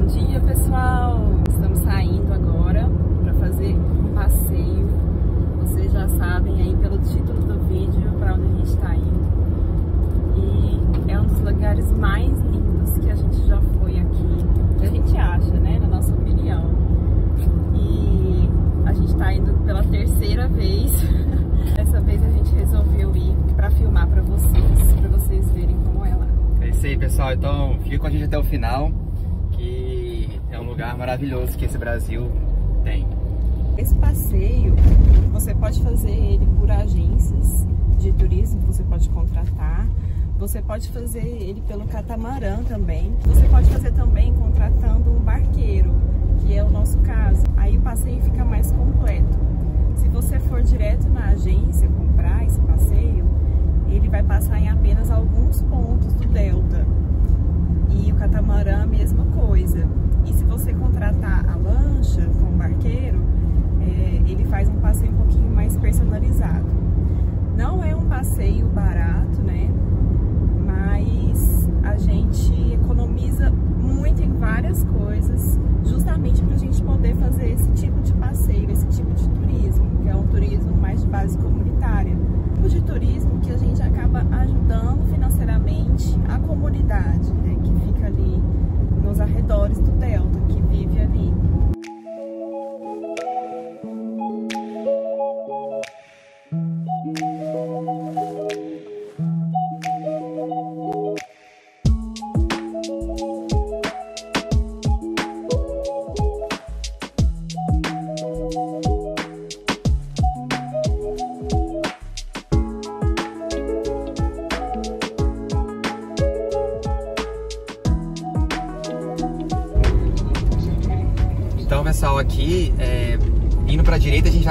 Bom dia, pessoal! Estamos saindo agora para fazer um passeio. Vocês já sabem aí pelo título do vídeo para onde a gente está indo. E é um dos lugares mais lindos que a gente já foi aqui, que a gente acha, né, na nossa opinião. E a gente está indo pela terceira vez. Dessa vez a gente resolveu ir para filmar para vocês, para vocês verem como é lá. É isso aí, pessoal. Então, fica com a gente até o final que é um lugar maravilhoso que esse Brasil tem. Esse passeio, você pode fazer ele por agências de turismo, você pode contratar, você pode fazer ele pelo catamarã também, você pode fazer também contratando um barqueiro, que é o nosso caso. Aí o passeio fica mais completo. Se você for direto na agência comprar esse passeio, ele vai passar em apenas alguns pontos do delta. E o catamarã, a mesma coisa. E se você contratar a lancha com o barqueiro, é, ele faz um passeio um pouquinho mais personalizado. Não é um passeio barato, né? Mas a gente economiza muito em várias coisas, justamente para a gente poder fazer esse tipo de passeio, esse tipo de turismo, que é um turismo mais de base comunitária. Um tipo de turismo que a gente acaba ajudando financeiramente a comunidade, né, ali nos arredores do delta,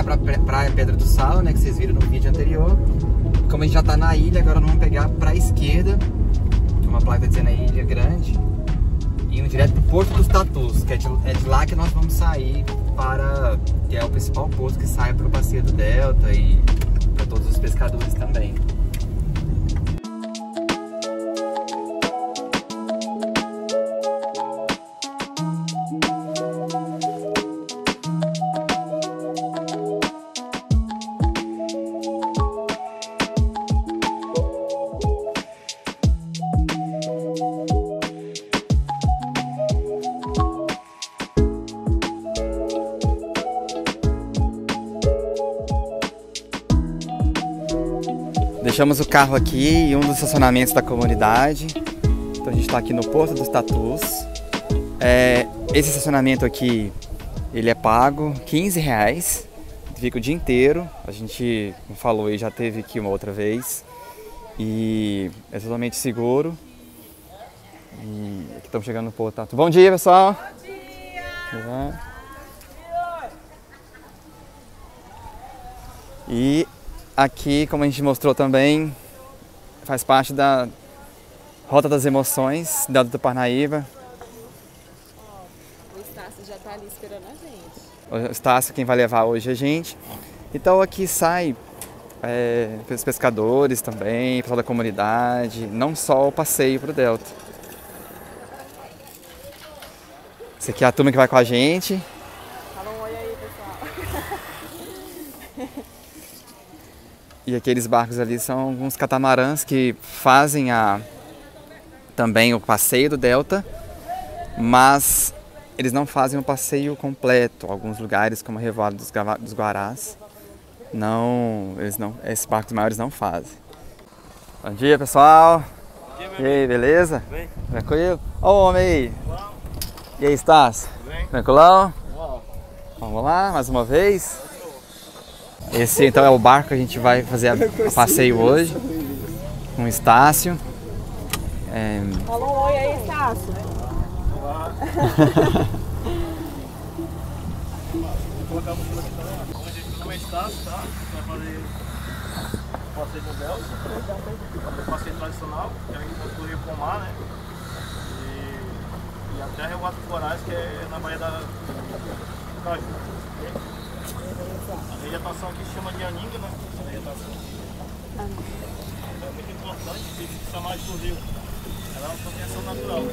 vai pra Praia Pedra do Sal, né? Que vocês viram no vídeo anterior. Como a gente já tá na ilha, agora nós vamos pegar pra esquerda. Tem uma placa dizendo aí Ilha Grande. E indo direto pro Porto dos Tatus, que é de, é de lá que nós vamos sair para... Que é o principal porto que sai pro Passeio do Delta e para todos os pescadores também. Deixamos o carro aqui em um dos estacionamentos da comunidade. Então a gente está aqui no Porto dos Tatus. É, esse estacionamento aqui, ele é pago 15 reais. Fica o dia inteiro. A gente, falou aí, já teve aqui uma outra vez. E é totalmente seguro. E aqui estamos chegando no Porto Tatu. Bom dia, pessoal! Bom dia! E aqui, como a gente mostrou também, faz parte da Rota das Emoções, da do Parnaíba. O Estácio já tá ali esperando a gente. O Estácio quem vai levar hoje é a gente. Então aqui sai é, os pescadores também, pessoal da comunidade, não só o passeio para o Delta. Essa aqui é a turma que vai com a gente. Fala um oi aí, pessoal. E aqueles barcos ali são alguns catamarãs que fazem a, também o passeio do Delta, mas eles não fazem o passeio completo. Alguns lugares, como a Revoada dos, dos Guarás, não, eles não, esses barcos maiores não fazem. Bom dia, pessoal. Bom dia, E aí, beleza? Bem. Tranquilo? Ó o homem aí. E aí, Stas? Bem. Tranquilão? Vamos lá, mais uma vez. Esse então é o barco que a gente vai fazer a, a passeio hoje. Com o Estácio. É, Fala um oi aí, Estácio. Vou colocar a mochila aqui também. Hoje meu nome é Estácio, tá? A gente vai fazer o passeio do Delta. O passeio tradicional, que é do Rio Pomar, né? E, e até a Reguata dos Corais, que é na Baía da Caju. A vegetação aqui se chama de aninga, né? Essa vegetação. É muito importante, tem que chamar de do rio. Ela é uma proteção natural.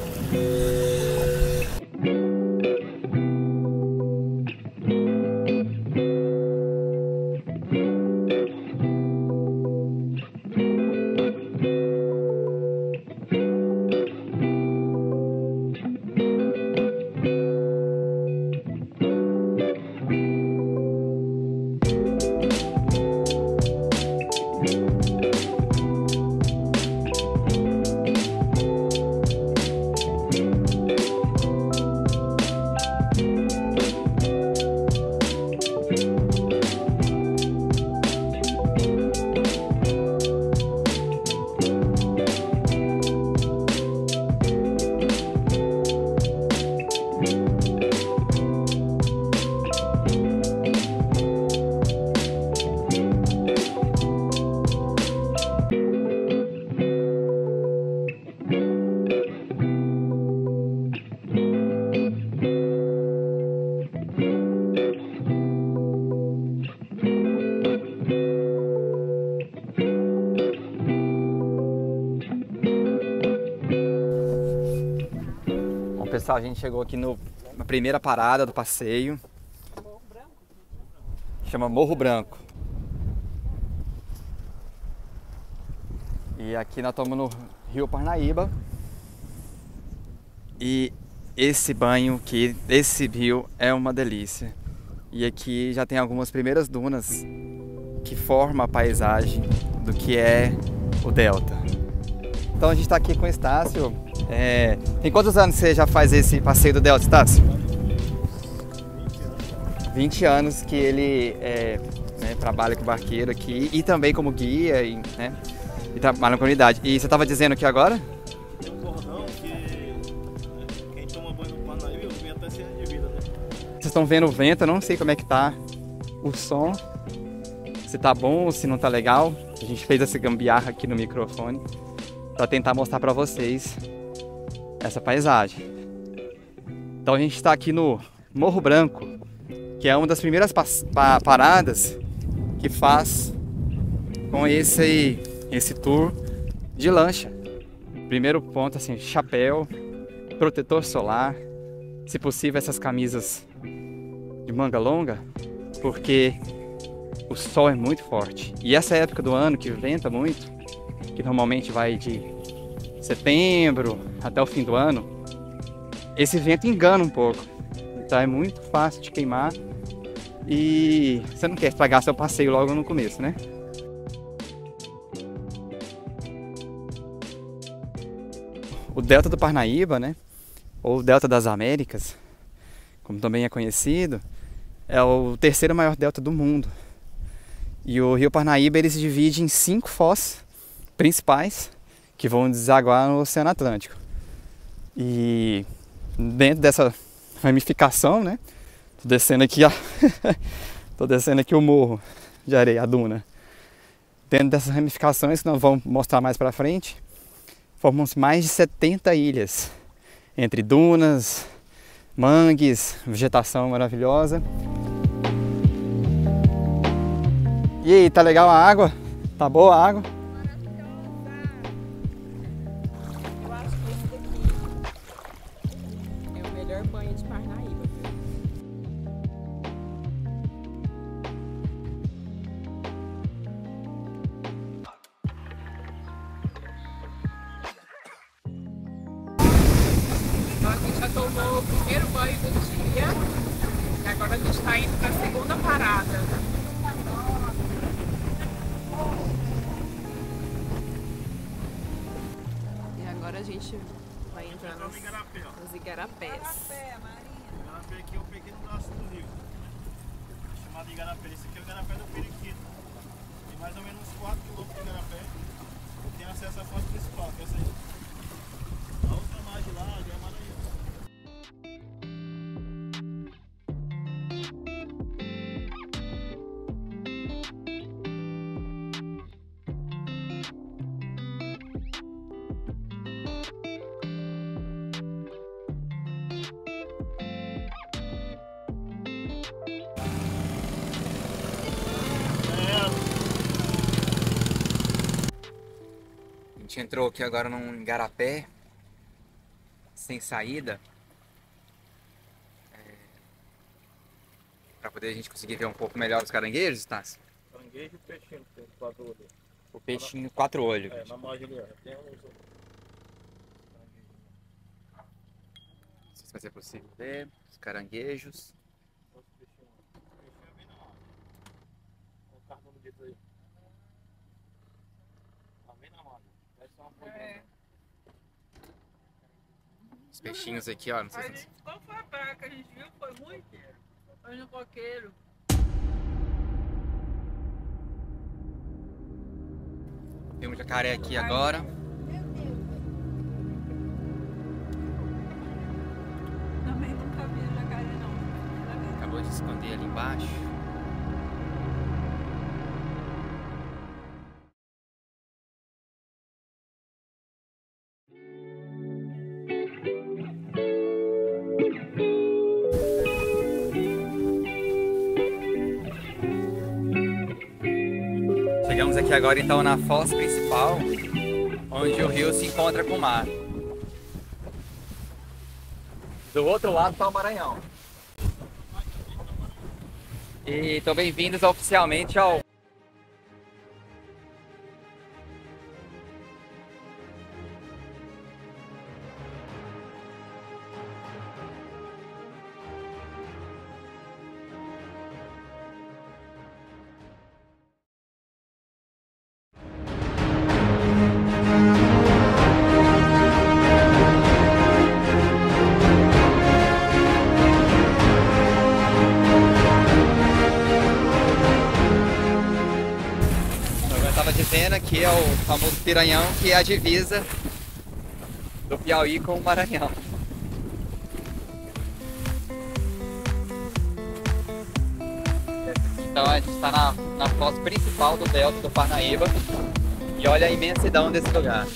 A gente chegou aqui no, na primeira parada do passeio. Chama Morro Branco. E aqui nós estamos no Rio Parnaíba. E esse banho aqui, esse rio é uma delícia. E aqui já tem algumas primeiras dunas que formam a paisagem do que é o delta. Então a gente está aqui com o Estácio. É... Tem quantos anos você já faz esse passeio do delta, Estácio? 20 anos que ele é, né, trabalha com barqueiro aqui e também como guia e, né, e trabalha na comunidade. E você estava dizendo aqui agora? Tem um cordão que né, quem toma banho no Parnaíba, o vento é cheio de vida, né? Vocês estão vendo o vento, eu não sei como é que tá o som. Se tá bom ou se não tá legal. A gente fez essa gambiarra aqui no microfone para tentar mostrar para vocês essa paisagem. Então a gente está aqui no Morro Branco, que é uma das primeiras pa paradas que faz com esse esse tour de lancha. Primeiro ponto assim, chapéu, protetor solar, se possível essas camisas de manga longa, porque o sol é muito forte. E essa época do ano que venta muito, que normalmente vai de setembro até o fim do ano, esse vento engana um pouco. Então é muito fácil de queimar e você não quer estragar seu passeio logo no começo, né? O Delta do Parnaíba, né? Ou Delta das Américas, como também é conhecido, é o terceiro maior delta do mundo. E o Rio Parnaíba ele se divide em cinco foz principais que vão desaguar no Oceano Atlântico. E dentro dessa ramificação, né? Tô descendo aqui. Tô descendo aqui o morro de areia, a duna. Dentro dessas ramificações que nós vamos mostrar mais para frente, formam-se mais de 70 ilhas, entre dunas, mangues, vegetação maravilhosa. E aí, tá legal a água? Tá boa a água? Gente já tomou o primeiro banho do dia e agora a gente está indo para a segunda parada. E agora a gente vai entrar nos, Igarapé, nos igarapés. Igarapé aqui é o pequeno braço do rio. É chamado Igarapé. Esse aqui é o Igarapé do Periquito. Tem mais ou menos uns 4 km de Igarapé. E tem acesso à fonte principal, que é essa aí. A outra margem lá gente entrou aqui agora num igarapé sem saída. É... Pra poder a gente conseguir ver um pouco melhor os caranguejos, Tassi. Caranguejo e peixinho, tem quatro olhos. O peixinho quatro olhos. É, na margem ali. Tem uns. Não sei se vai ser possível ver. Os caranguejos. outros peixinhos. Peixinho é bem na margem. Olha o carbono dito aí. Tá bem na margem. Deve ser uma folha. Os peixinhos aqui, ó. Não sei se... qual foi a praia que a gente viu? Foi muito? Foi no coqueiro. Tem um jacaré aqui agora. Também nunca vi jacaré não. Acabou de esconder ali embaixo. Agora então na foz principal, onde o rio se encontra com o mar. Do outro lado está o Maranhão. E então bem-vindos oficialmente ao famoso Piranhão, que é a divisa do Piauí com o Maranhão. Então a gente está na, na foto principal do Delta do Parnaíba e olha a imensidão desse lugar.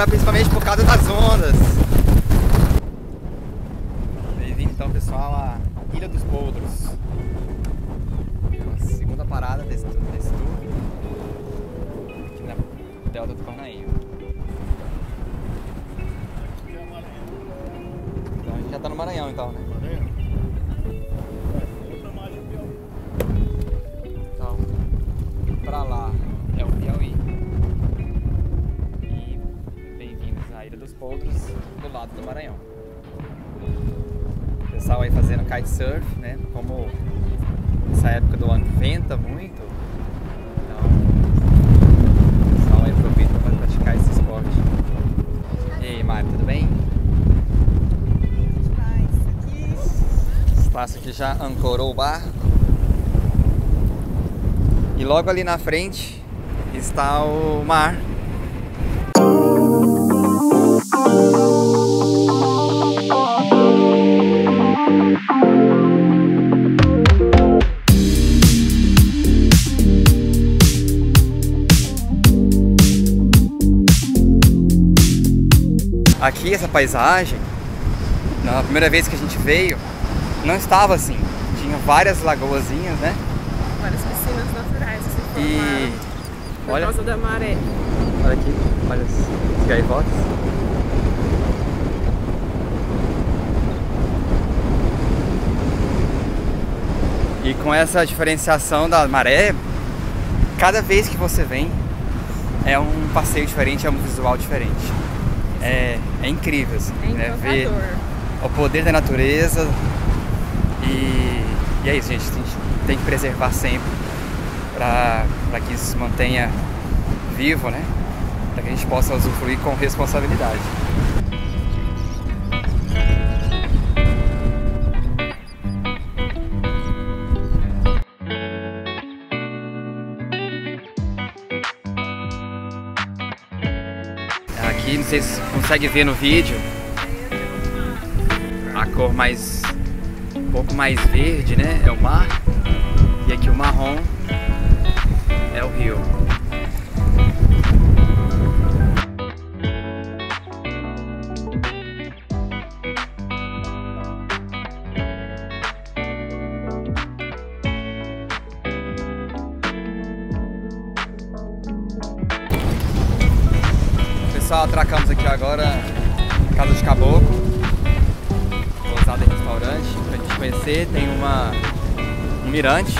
Agora, principalmente por causa das ondas. Pessoal aí fazendo kitesurf, né? Como nessa época do ano venta muito, então o pessoal aí aproveita para praticar esse esporte. E aí, Mário, tudo bem? O espaço aqui já ancorou o barco. E logo ali na frente está o mar. Aqui essa paisagem, na primeira vez que a gente veio, não estava assim. Tinha várias lagoazinhas, né? Várias piscinas naturais se formaram e... por olha, causa da maré. Olha aqui, olha as gaivotas. E com essa diferenciação da maré, cada vez que você vem é um passeio diferente, é um visual diferente é, é incrível, assim, é né? Ver o poder da natureza e, e é isso, gente. A gente tem que preservar sempre para que isso se mantenha vivo, né? Para que a gente possa usufruir com responsabilidade. Aqui, não sei se consegue ver no vídeo, a cor mais, um pouco mais verde, né, é o mar, e aqui o marrom é o rio. Mirante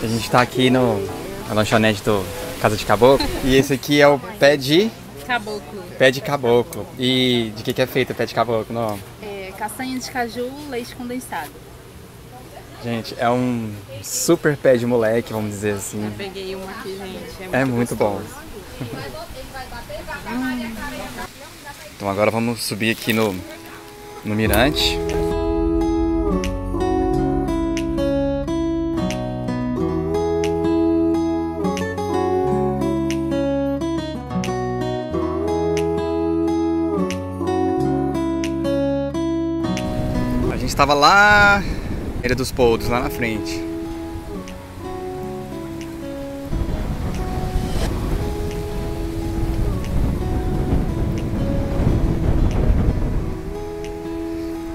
A gente está aqui no na lanchonete do Casa de Caboclo. E esse aqui é o pé de... Caboclo. Pé de caboclo. E de que, que é feito o pé de caboclo? Não? É, castanha de caju, leite condensado. Gente, é um super pé de moleque, vamos dizer assim. Eu peguei um aqui, gente. É muito, é muito bom. então agora vamos subir aqui no, no mirante. estava lá Ilha dos Poldos, lá na frente.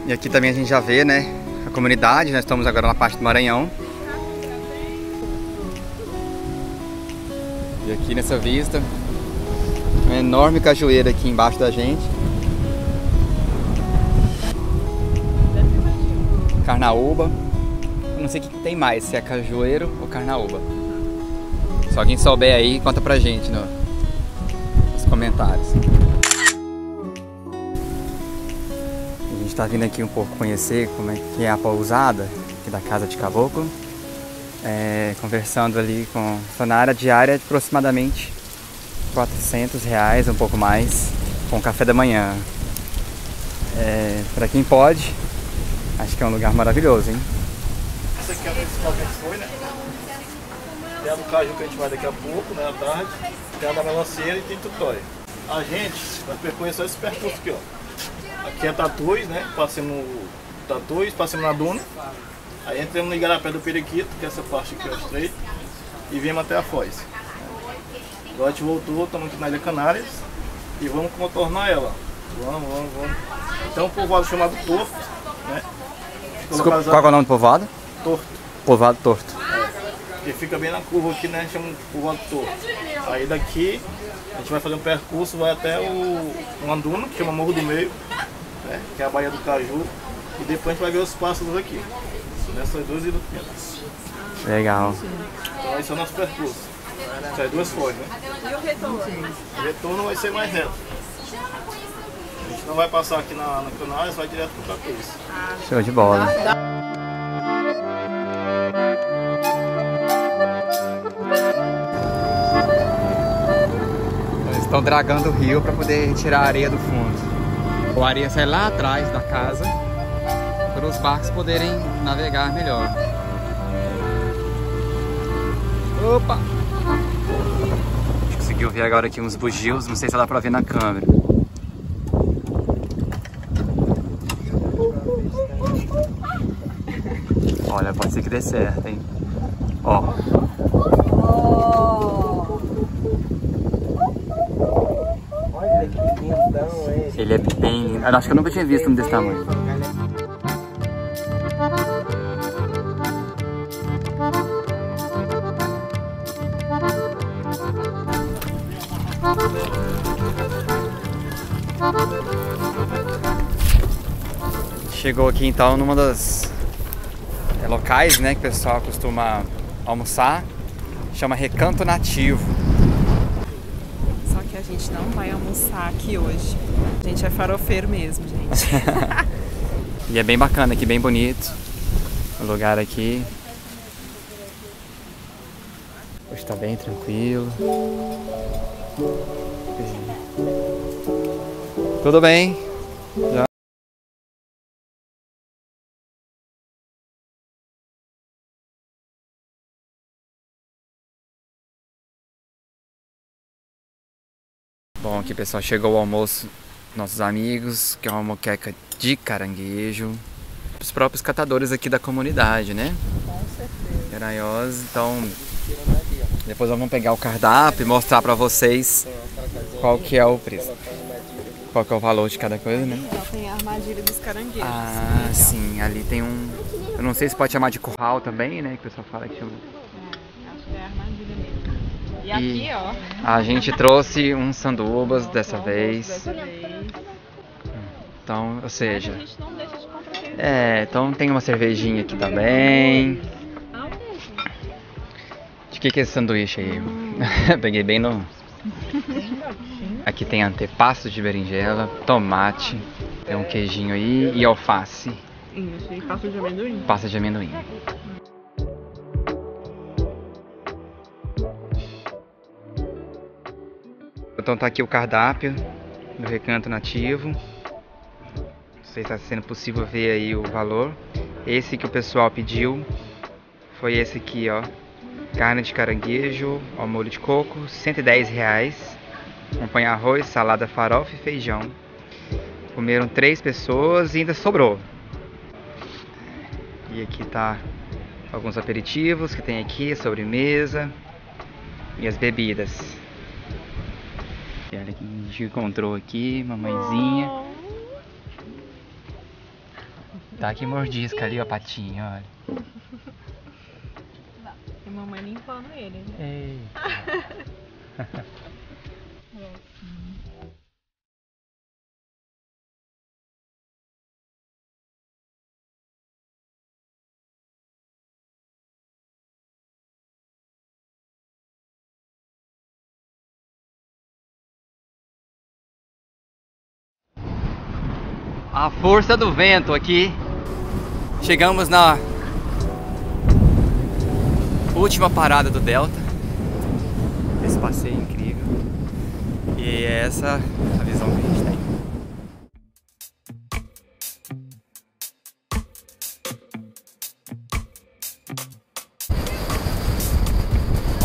E aqui também a gente já vê, né, a comunidade, nós estamos agora na parte do Maranhão. E aqui nessa vista, uma enorme cajueira aqui embaixo da gente. Carnaúba. Não sei o que tem mais, se é cajueiro ou carnaúba. Se alguém souber aí, conta pra gente no, nos comentários. A gente tá vindo aqui um pouco conhecer como é que é a pousada aqui da Casa de Caboclo. É, conversando ali com funcionária diária de aproximadamente 400 reais, um pouco mais, com café da manhã. É, para quem pode, acho que é um lugar maravilhoso, hein? Essa aqui é a principal que a gente foi, né? Tem a do caju que a gente vai daqui a pouco, né, à tarde. Tem a da melancia e tem tutóia. A gente vai percorrer só esse percurso aqui, ó. Aqui é Tatus, né? Passamos Tatus, passamos na Duna. Aí entramos no Igarapé do Periquito, que é essa parte aqui, ó, estreita. E viemos até a Foz. Agora a gente voltou, estamos aqui na Ilha Canárias. E vamos contornar ela. Vamos, vamos, vamos. Tem um povoado chamado Torto, né? Desculpa, qual é o nome do povoado? Torto. Povoado Torto. Que fica bem na curva aqui, né? Chama de curva do Torto. Aí daqui a gente vai fazer um percurso, vai até o um Anduno, que chama Morro do Meio, né? Que é a Baía do Caju. E depois a gente vai ver os pássaros aqui. Nessas duas ilhas. Legal. Então esse é o nosso percurso. Sai duas folhas, né? E o retorno? O retorno vai ser mais reto. Não vai passar aqui na, na Canárias, vai direto pro Capuz. Show de bola. Eles estão dragando o rio para poder tirar a areia do fundo. A areia sai lá atrás da casa para os barcos poderem navegar melhor. Opa! Conseguiu ver agora aqui uns bugios, não sei se dá pra ver na câmera. Olha, pode ser que dê certo, hein? Ó. Olha que lindão esse. Ele é bem. Eu acho que eu nunca tinha visto um desse tamanho. Chegou aqui então numa das é, locais, né, que o pessoal costuma almoçar. Chama Recanto Nativo. Só que a gente não vai almoçar aqui hoje. A gente é farofeiro mesmo, gente. E é bem bacana aqui, bem bonito. O lugar aqui. Hoje tá bem tranquilo. Tudo bem? Já. Aqui pessoal, chegou o almoço nossos amigos, que é uma moqueca de caranguejo. Os próprios catadores aqui da comunidade, né? Com certeza. Garanhosos, então depois nós vamos pegar o cardápio e mostrar pra vocês qual que é o preço. Qual que é o valor de cada coisa, né? Então tem a armadilha dos caranguejos. Ah, sim, ali tem um. Eu não sei se pode chamar de curral também, né? Que o pessoal fala que chama. Acho que é a armadilha mesmo. E aqui, ó. A gente trouxe uns sandubas dessa vez. Dessa vez. Então, ou seja. A gente não deixa de comprar aquele É, então tem uma cervejinha aqui também. De que que é esse sanduíche aí? Peguei bem no. Aqui tem antepasto de berinjela, tomate, tem um queijinho aí e alface, Isso, e pasta de amendoim. pasta de amendoim. Então tá aqui o cardápio do Recanto Nativo. Não sei se está sendo possível ver aí o valor. Esse que o pessoal pediu foi esse aqui, ó. Carne de caranguejo ao molho de coco, 110 reais. Acompanha arroz, salada, farofa e feijão. Comeram três pessoas e ainda sobrou. E aqui tá alguns aperitivos que tem aqui, sobremesa e as bebidas. E olha quem a gente encontrou aqui, mamãezinha. Tá aqui mordisca ali, ó, patinha, olha. E mamãe limpando ele, né? Eita. A força do vento aqui. Chegamos na última parada do Delta. Esse passeio incrível. E é essa a visão que a gente tem.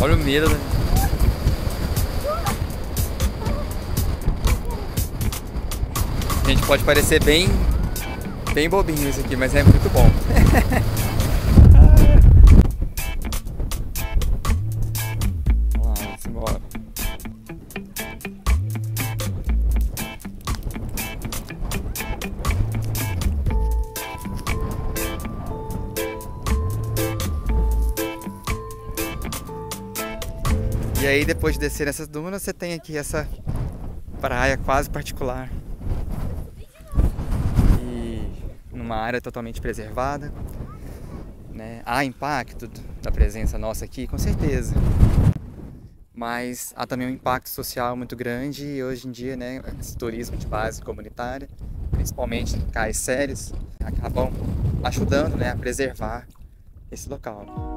Olha o medo, né? Gente, pode parecer bem, bem bobinho isso aqui, mas é muito bom. E aí depois de descer nessas dunas, você tem aqui essa praia quase particular. E numa área totalmente preservada. Né? Há impacto da presença nossa aqui, com certeza. Mas há também um impacto social muito grande e hoje em dia, né, esse turismo de base comunitária, principalmente em cais sérios, acabam ajudando né, a preservar esse local.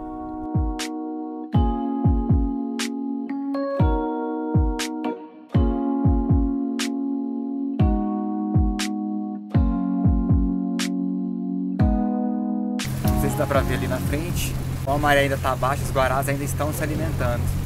Pra ver ali na frente. Como a maré ainda tá baixa, os guarás ainda estão se alimentando.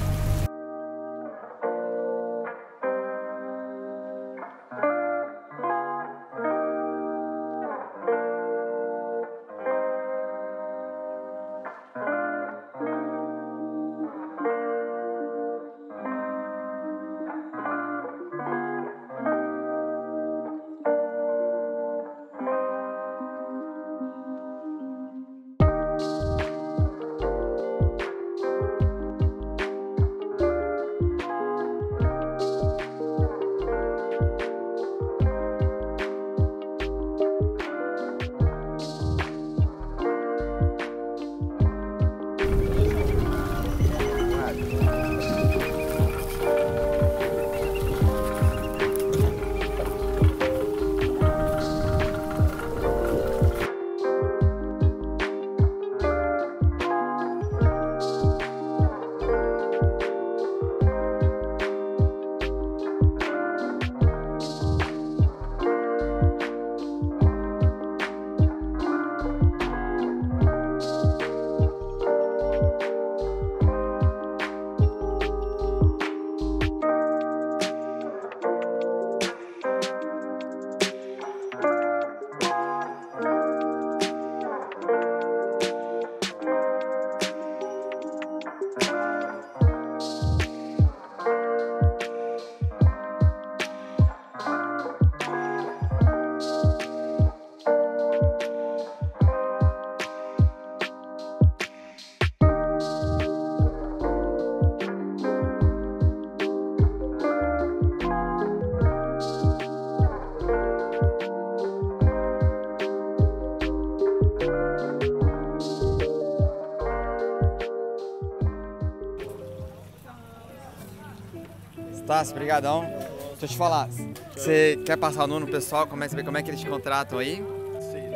Tassi, brigadão. Deixa eu te falar, você quer passar o número no pessoal, começa a ver como é que eles te contratam aí?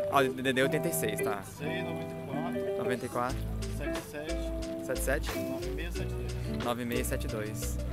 Ó, DDD 86, tá? 694 94 77 77 9672. 9672.